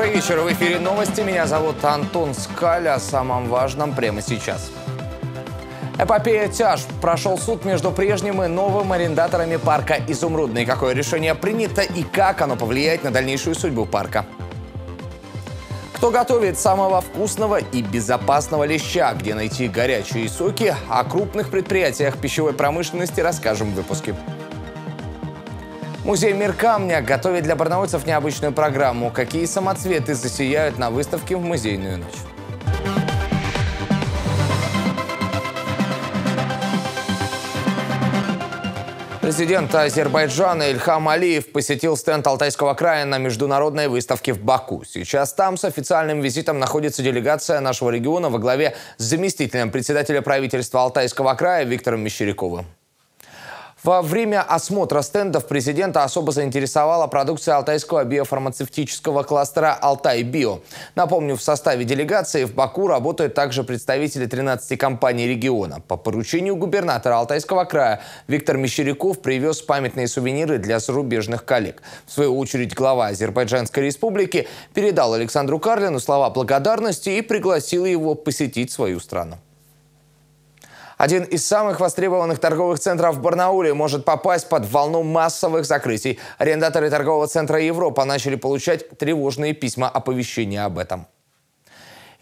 Добрый вечер. В эфире новости. Меня зовут Антон Скаля. О самом важном прямо сейчас. Эпопея тяж. Прошел суд между прежним и новым арендаторами парка «Изумрудный». Какое решение принято и как оно повлияет на дальнейшую судьбу парка? Кто готовит самого вкусного и безопасного леща, где найти горячие соки, о крупных предприятиях пищевой промышленности расскажем в выпуске. Музей «Мир камня» готовит для барнаульцев необычную программу. Какие самоцветы засияют на выставке в музейную ночь. Президент Азербайджана Ильхам Алиев посетил стенд Алтайского края на международной выставке в Баку. Сейчас там с официальным визитом находится делегация нашего региона во главе с заместителем председателя правительства Алтайского края Виктором Мещеряковым. Во время осмотра стендов президента особо заинтересовала продукция алтайского биофармацевтического кластера «Алтай-Био». Напомню, в составе делегации в Баку работают также представители 13 компаний региона. По поручению губернатора Алтайского края Виктор Мещеряков привез памятные сувениры для зарубежных коллег. В свою очередь глава Азербайджанской республики передал Александру Карлину слова благодарности и пригласил его посетить свою страну. Один из самых востребованных торговых центров в Барнауле может попасть под волну массовых закрытий. Арендаторы торгового центра «Европа» начали получать тревожные письма оповещения об этом.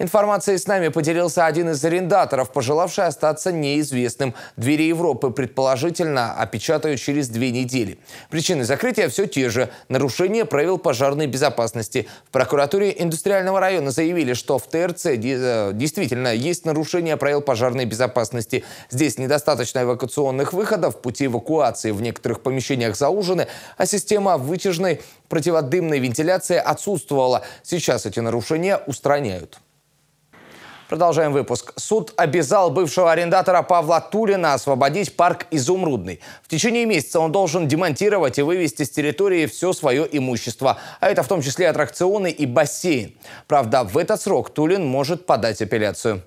Информацией с нами поделился один из арендаторов, пожелавший остаться неизвестным. Двери Европы, предположительно, опечатают через две недели. Причины закрытия все те же – нарушение правил пожарной безопасности. В прокуратуре индустриального района заявили, что в ТРЦ э, действительно есть нарушение правил пожарной безопасности. Здесь недостаточно эвакуационных выходов, пути эвакуации в некоторых помещениях заужены, а система вытяжной противодымной вентиляции отсутствовала. Сейчас эти нарушения устраняют. Продолжаем выпуск. Суд обязал бывшего арендатора Павла Тулина освободить парк «Изумрудный». В течение месяца он должен демонтировать и вывести с территории все свое имущество, а это в том числе аттракционы и бассейн. Правда, в этот срок Тулин может подать апелляцию.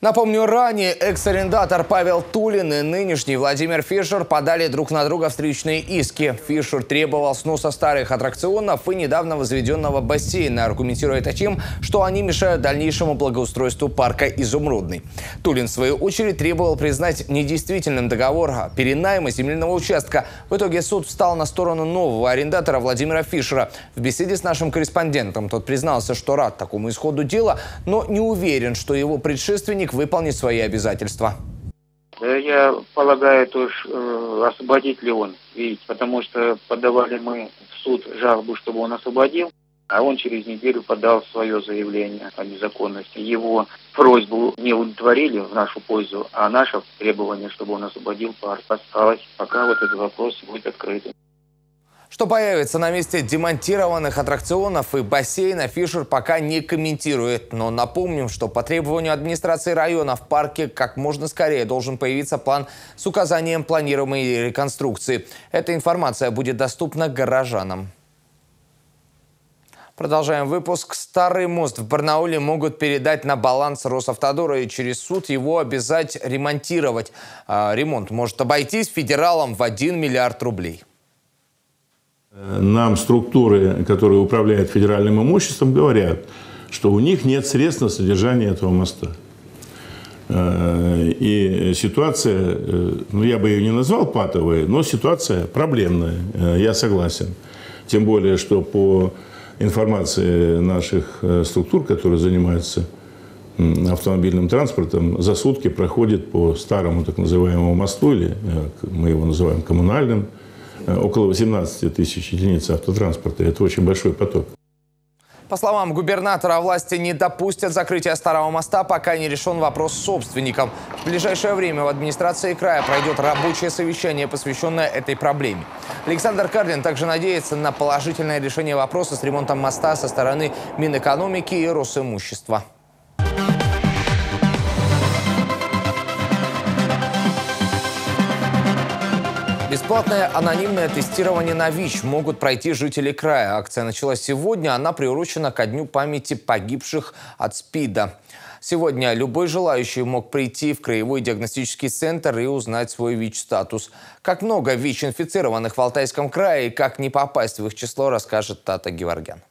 Напомню, ранее экс-арендатор Павел Тулин и нынешний Владимир Фишер подали друг на друга встречные иски. Фишер требовал сноса старых аттракционов и недавно возведенного бассейна, аргументируя это тем, что они мешают дальнейшему благоустройству парка «Изумрудный». Тулин, в свою очередь, требовал признать недействительным договор о перенайме земельного участка. В итоге суд встал на сторону нового арендатора Владимира Фишера. В беседе с нашим корреспондентом тот признался, что рад такому исходу дела, но не уверен, что его предшественник должник выполнить свои обязательства? Я полагаю, тоже э, освободит ли он, ведь потому что подавали мы в суд жалобу, чтобы он освободил, а он через неделю подал свое заявление о незаконности. Его просьбу не удовлетворили в нашу пользу, а наше требование, чтобы он освободил парк, осталось, пока вот этот вопрос будет открытым. Что появится на месте демонтированных аттракционов и бассейна, Фишер пока не комментирует. Но напомним, что по требованию администрации района в парке как можно скорее должен появиться план с указанием планируемой реконструкции. Эта информация будет доступна горожанам. Продолжаем выпуск. Старый мост в Барнауле могут передать на баланс Росавтодора и через суд его обязать ремонтировать. А, ремонт может обойтись федералам в 1 миллиард рублей. Нам структуры, которые управляют федеральным имуществом, говорят, что у них нет средств на содержание этого моста. Э, и ситуация, э, ну я бы ее не назвал патовой, но ситуация проблемная, э, я согласен. Тем более, что по информации наших структур, которые занимаются автомобильным транспортом, за сутки проходит по старому так называемому мосту, или мы его называем коммунальным, около 18 тысяч единиц автотранспорта. Это очень большой поток. По словам губернатора, власти не допустят закрытия Старого моста, пока не решен вопрос с собственником. В ближайшее время в администрации края пройдет рабочее совещание, посвященное этой проблеме. Александр Карлин также надеется на положительное решение вопроса с ремонтом моста со стороны Минэкономики и Росимущества. Бесплатное анонимное тестирование на ВИЧ могут пройти жители края. Акция началась сегодня. Она приурочена ко дню памяти погибших от СПИДа. Сегодня любой желающий мог прийти в краевой диагностический центр и узнать свой ВИЧ-статус. Как много ВИЧ-инфицированных в Алтайском крае и как не попасть в их число, расскажет Тата Геворгян.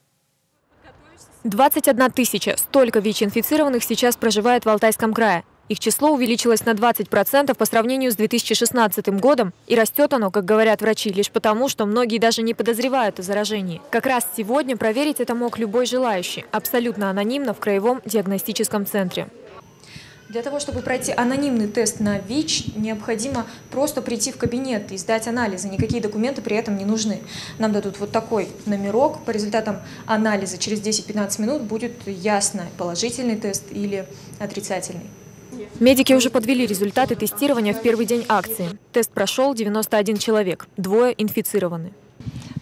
21 тысяча. Столько ВИЧ-инфицированных сейчас проживает в Алтайском крае. Их число увеличилось на 20% по сравнению с 2016 годом, и растет оно, как говорят врачи, лишь потому, что многие даже не подозревают о заражении. Как раз сегодня проверить это мог любой желающий, абсолютно анонимно в Краевом диагностическом центре. Для того, чтобы пройти анонимный тест на ВИЧ, необходимо просто прийти в кабинет и сдать анализы. Никакие документы при этом не нужны. Нам дадут вот такой номерок. По результатам анализа через 10-15 минут будет ясно, положительный тест или отрицательный. Медики уже подвели результаты тестирования в первый день акции. Тест прошел 91 человек, двое инфицированы.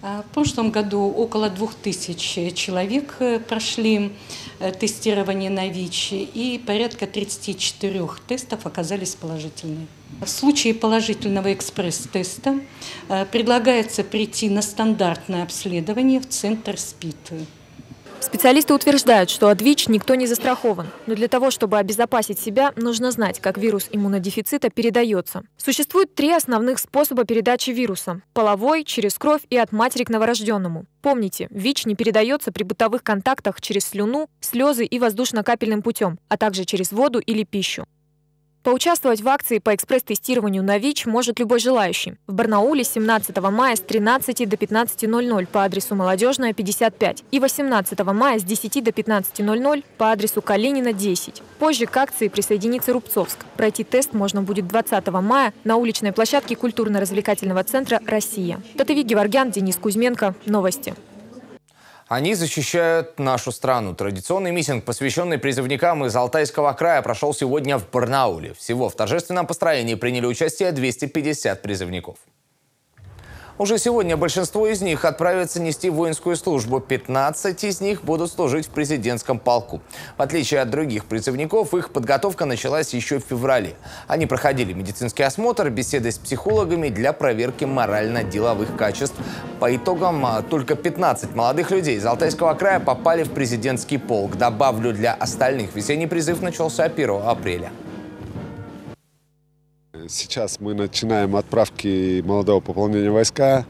А, в прошлом году около 2000 человек э, прошли э, тестирование на ВИЧ, и порядка 34 тестов оказались положительными. В случае положительного экспресс-теста э, предлагается прийти на стандартное обследование в центр СПИД. Специалисты утверждают, что от ВИЧ никто не застрахован. Но для того, чтобы обезопасить себя, нужно знать, как вирус иммунодефицита передается. Существует три основных способа передачи вируса – половой, через кровь и от матери к новорожденному. Помните, ВИЧ не передается при бытовых контактах через слюну, слезы и воздушно-капельным путем, а также через воду или пищу. Поучаствовать в акции по экспресс-тестированию на ВИЧ может любой желающий. В Барнауле 17 мая с 13 до 15.00 по адресу Молодежная, 55 и 18 мая с 10 до 15.00 по адресу Калинина, 10. Позже к акции присоединится Рубцовск. Пройти тест можно будет 20 мая на уличной площадке культурно-развлекательного центра «Россия». Татовик Геворгян, Денис Кузьменко. Новости. Они защищают нашу страну. Традиционный митинг, посвященный призывникам из Алтайского края, прошел сегодня в Барнауле. Всего в торжественном построении приняли участие 250 призывников. Уже сегодня большинство из них отправятся нести воинскую службу. 15 из них будут служить в президентском полку. В отличие от других призывников, их подготовка началась еще в феврале. Они проходили медицинский осмотр, беседы с психологами для проверки морально-деловых качеств. По итогам а, только 15 молодых людей из Алтайского края попали в президентский полк. Добавлю, для остальных весенний призыв начался 1 апреля. Сейчас мы начинаем отправки молодого пополнения войска.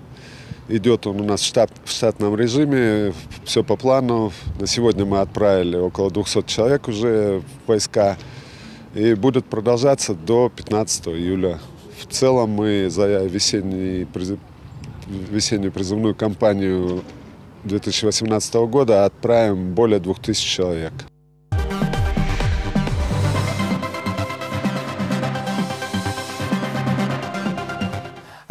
Идет он у нас в, штат, в штатном режиме, все по плану. На сегодня мы отправили около 200 человек уже в войска. И будет продолжаться до 15 июля. В целом мы за весенний, весеннюю призывную кампанию 2018 года отправим более 2000 человек.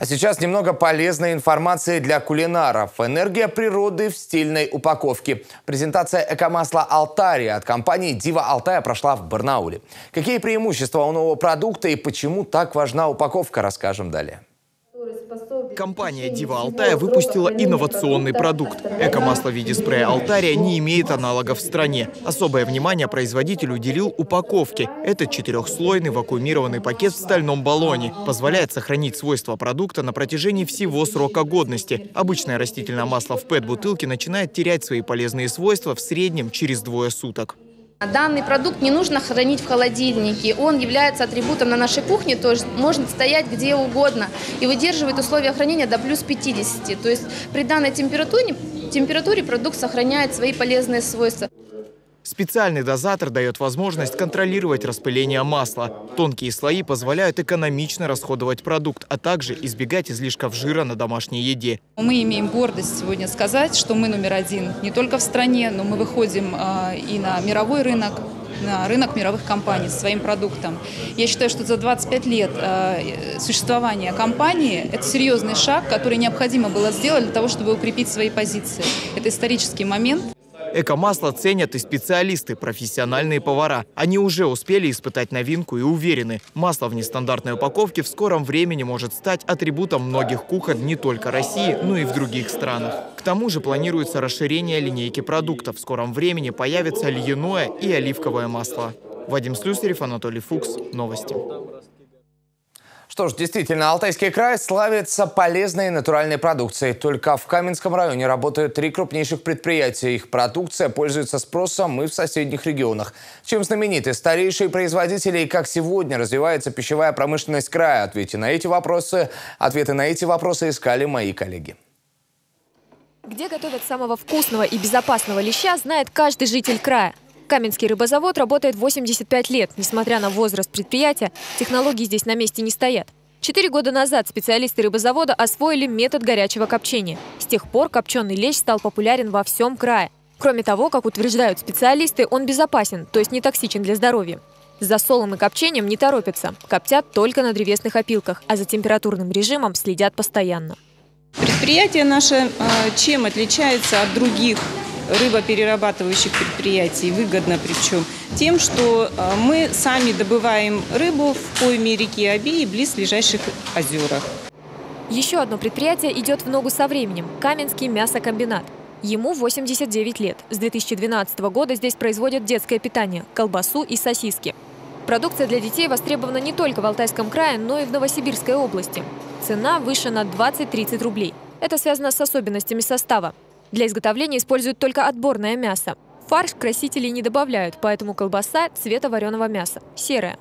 А сейчас немного полезной информации для кулинаров. Энергия природы в стильной упаковке. Презентация экомасла «Алтария» от компании «Дива Алтая» прошла в Барнауле. Какие преимущества у нового продукта и почему так важна упаковка, расскажем далее. Компания «Дива Алтая» выпустила инновационный продукт. Эко-масло в виде спрея «Алтария» не имеет аналогов в стране. Особое внимание производитель уделил упаковке. Это четырехслойный вакуумированный пакет в стальном баллоне. Позволяет сохранить свойства продукта на протяжении всего срока годности. Обычное растительное масло в ПЭТ-бутылке начинает терять свои полезные свойства в среднем через двое суток. Данный продукт не нужно хранить в холодильнике. Он является атрибутом на нашей кухне, то есть может стоять где угодно и выдерживает условия хранения до плюс 50. То есть при данной температуре, температуре продукт сохраняет свои полезные свойства. Специальный дозатор дает возможность контролировать распыление масла. Тонкие слои позволяют экономично расходовать продукт, а также избегать излишков жира на домашней еде. Мы имеем гордость сегодня сказать, что мы номер один не только в стране, но мы выходим а, и на мировой рынок, на рынок мировых компаний со своим продуктом. Я считаю, что за 25 лет а, существования компании это серьезный шаг, который необходимо было сделать для того, чтобы укрепить свои позиции. Это исторический момент. Эко-масло ценят и специалисты, профессиональные повара. Они уже успели испытать новинку и уверены, масло в нестандартной упаковке в скором времени может стать атрибутом многих кухонь не только России, но и в других странах. К тому же планируется расширение линейки продуктов. В скором времени появится льняное и оливковое масло. Вадим Слюсарев, Анатолий Фукс. Новости. Что ж, действительно, Алтайский край славится полезной натуральной продукцией. Только в Каменском районе работают три крупнейших предприятия. Их продукция пользуется спросом и в соседних регионах. Чем знамениты старейшие производители и как сегодня развивается пищевая промышленность края? Ответы на эти вопросы, ответы на эти вопросы искали мои коллеги. Где готовят самого вкусного и безопасного леща, знает каждый житель края. Каменский рыбозавод работает 85 лет. Несмотря на возраст предприятия, технологии здесь на месте не стоят. Четыре года назад специалисты рыбозавода освоили метод горячего копчения. С тех пор копченый лещ стал популярен во всем крае. Кроме того, как утверждают специалисты, он безопасен, то есть не токсичен для здоровья. С засолом и копчением не торопятся. Коптят только на древесных опилках, а за температурным режимом следят постоянно. Предприятие наше э, чем отличается от других рыбоперерабатывающих предприятий, выгодно причем, тем, что э, мы сами добываем рыбу в пойме реки Оби и близ ближайших озерах. Еще одно предприятие идет в ногу со временем – Каменский мясокомбинат. Ему 89 лет. С 2012 года здесь производят детское питание – колбасу и сосиски. Продукция для детей востребована не только в Алтайском крае, но и в Новосибирской области. Цена выше на 20-30 рублей. Это связано с особенностями состава. Для изготовления используют только отборное мясо. Фарш красителей не добавляют, поэтому колбаса цвета вареного мяса – серая.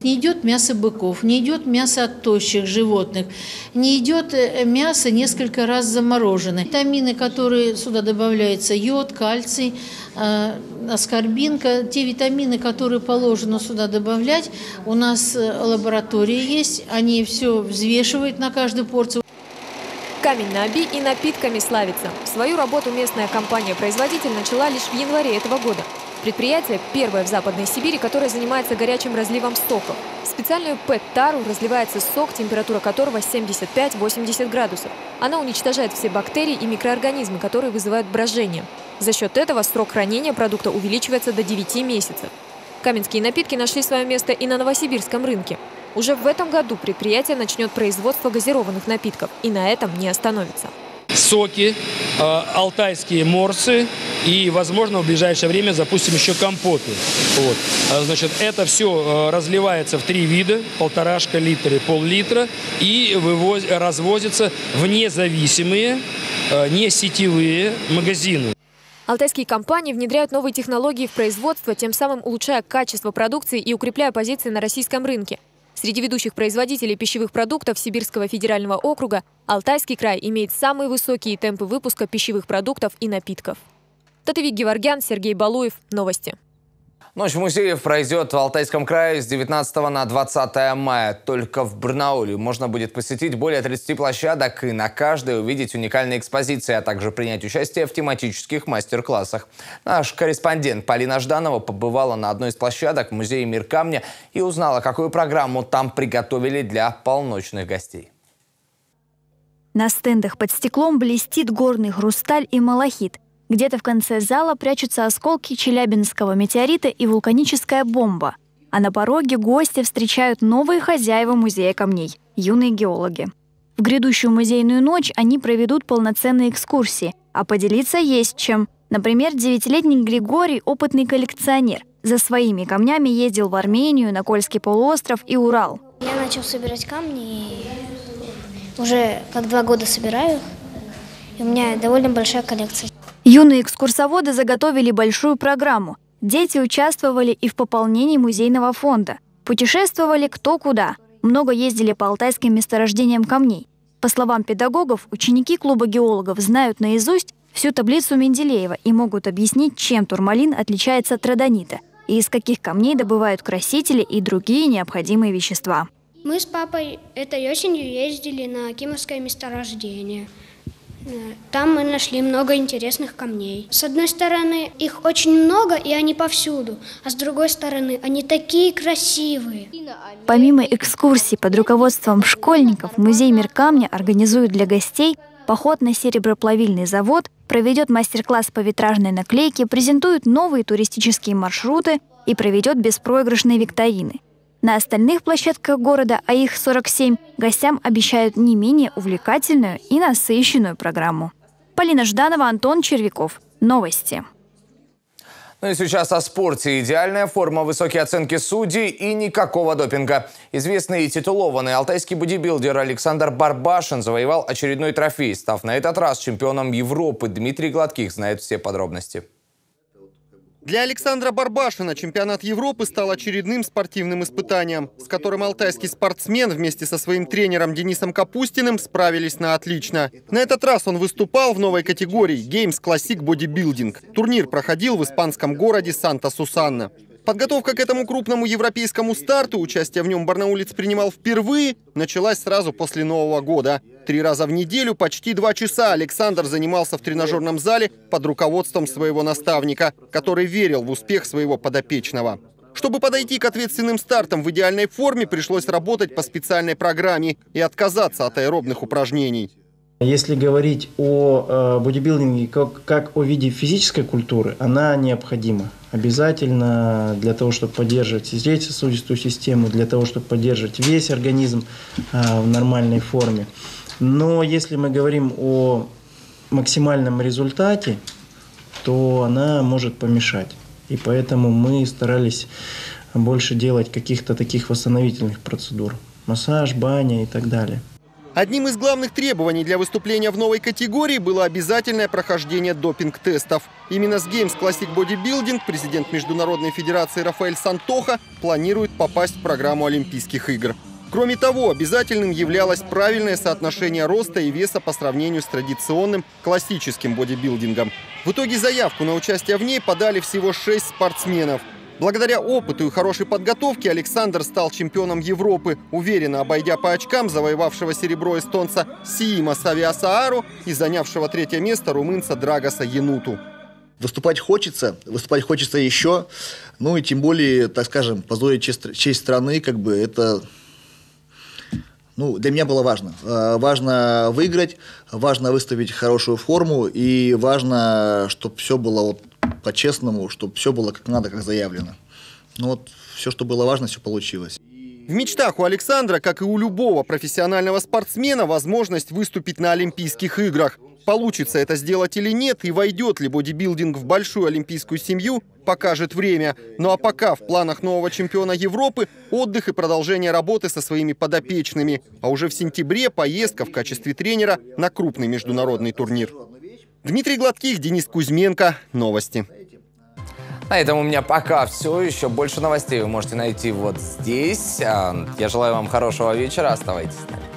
Не идет мясо быков, не идет мясо от тощих животных, не идет э, мясо несколько раз замороженное. Витамины, которые сюда добавляются, йод, кальций, э, аскорбинка, те витамины, которые положено сюда добавлять, у нас э, лаборатория есть, они все взвешивают на каждую порцию. Камень на Оби и напитками славится. Свою работу местная компания-производитель начала лишь в январе этого года. Предприятие первое в Западной Сибири, которое занимается горячим разливом соков. В специальную ПЭТ-тару разливается сок, температура которого 75-80 градусов. Она уничтожает все бактерии и микроорганизмы, которые вызывают брожение. За счет этого срок хранения продукта увеличивается до 9 месяцев. Каменские напитки нашли свое место и на новосибирском рынке. Уже в этом году предприятие начнет производство газированных напитков и на этом не остановится. Соки, э, алтайские морсы и, возможно, в ближайшее время запустим еще компоты. Вот. А, значит, это все э, разливается в три вида, полторашка литра и пол-литра, и вывоз, развозится в независимые, э, не сетевые магазины. Алтайские компании внедряют новые технологии в производство, тем самым улучшая качество продукции и укрепляя позиции на российском рынке. Среди ведущих производителей пищевых продуктов Сибирского федерального округа Алтайский край имеет самые высокие темпы выпуска пищевых продуктов и напитков. Татевик Геворгян, Сергей Балуев. Новости. Ночь музеев пройдет в Алтайском крае с 19 на 20 мая. Только в Барнауле можно будет посетить более 30 площадок и на каждой увидеть уникальные экспозиции, а также принять участие в тематических мастер-классах. Наш корреспондент Полина Жданова побывала на одной из площадок музее «Мир камня» и узнала, какую программу там приготовили для полночных гостей. На стендах под стеклом блестит горный хрусталь и малахит. Где-то в конце зала прячутся осколки Челябинского метеорита и вулканическая бомба. А на пороге гости встречают новые хозяева музея камней – юные геологи. В грядущую музейную ночь они проведут полноценные экскурсии, а поделиться есть чем. Например, девятилетний Григорий – опытный коллекционер. За своими камнями ездил в Армению, на Кольский полуостров и Урал. Я начал собирать камни уже как два года собираю. И у меня довольно большая коллекция. Юные экскурсоводы заготовили большую программу. Дети участвовали и в пополнении музейного фонда. Путешествовали кто куда. Много ездили по алтайским месторождениям камней. По словам педагогов, ученики клуба геологов знают наизусть всю таблицу Менделеева и могут объяснить, чем турмалин отличается от родонита и из каких камней добывают красители и другие необходимые вещества. Мы с папой этой осенью ездили на Кимовское месторождение – там мы нашли много интересных камней. С одной стороны, их очень много, и они повсюду, а с другой стороны, они такие красивые. Помимо экскурсий под руководством школьников, Музей Мир камня организует для гостей поход на сереброплавильный завод, проведет мастер-класс по витражной наклейке, презентует новые туристические маршруты и проведет беспроигрышные викторины – на остальных площадках города, а их 47, гостям обещают не менее увлекательную и насыщенную программу. Полина Жданова, Антон Червяков. Новости. Ну и сейчас о спорте. Идеальная форма, высокие оценки судей и никакого допинга. Известный и титулованный алтайский бодибилдер Александр Барбашин завоевал очередной трофей, став на этот раз чемпионом Европы. Дмитрий Гладких знает все подробности. Для Александра Барбашина чемпионат Европы стал очередным спортивным испытанием, с которым алтайский спортсмен вместе со своим тренером Денисом Капустиным справились на отлично. На этот раз он выступал в новой категории Games Classic Bodybuilding. Турнир проходил в испанском городе Санта-Сусанна. Подготовка к этому крупному европейскому старту, участие в нем барнаулец принимал впервые, началась сразу после Нового года. Три раза в неделю, почти два часа Александр занимался в тренажерном зале под руководством своего наставника, который верил в успех своего подопечного. Чтобы подойти к ответственным стартам в идеальной форме, пришлось работать по специальной программе и отказаться от аэробных упражнений. Если говорить о э, бодибилдинге как, как о виде физической культуры, она необходима. Обязательно для того, чтобы поддерживать сердечно-сосудистую систему, для того, чтобы поддерживать весь организм э, в нормальной форме. Но если мы говорим о максимальном результате, то она может помешать. И поэтому мы старались больше делать каких-то таких восстановительных процедур. Массаж, баня и так далее. Одним из главных требований для выступления в новой категории было обязательное прохождение допинг-тестов. Именно с Games Classic Bodybuilding президент Международной Федерации Рафаэль Сантоха планирует попасть в программу Олимпийских игр. Кроме того, обязательным являлось правильное соотношение роста и веса по сравнению с традиционным классическим бодибилдингом. В итоге заявку на участие в ней подали всего шесть спортсменов. Благодаря опыту и хорошей подготовке Александр стал чемпионом Европы, уверенно обойдя по очкам завоевавшего серебро эстонца Сиима Савиасаару и занявшего третье место румынца Драгоса Януту. Выступать хочется, выступать хочется еще, ну и тем более, так скажем, позорить честь, честь страны, как бы это ну, для меня было важно. Э, важно выиграть, важно выставить хорошую форму и важно, чтобы все было вот по-честному, чтобы все было как надо, как заявлено. Ну вот, все, что было важно, все получилось. В мечтах у Александра, как и у любого профессионального спортсмена, возможность выступить на Олимпийских играх. Получится это сделать или нет, и войдет ли бодибилдинг в большую олимпийскую семью, покажет время. Ну а пока в планах нового чемпиона Европы отдых и продолжение работы со своими подопечными. А уже в сентябре поездка в качестве тренера на крупный международный турнир. Дмитрий Гладких, Денис Кузьменко. Новости. На этом у меня пока все. Еще больше новостей вы можете найти вот здесь. А, я желаю вам хорошего вечера. Оставайтесь с нами.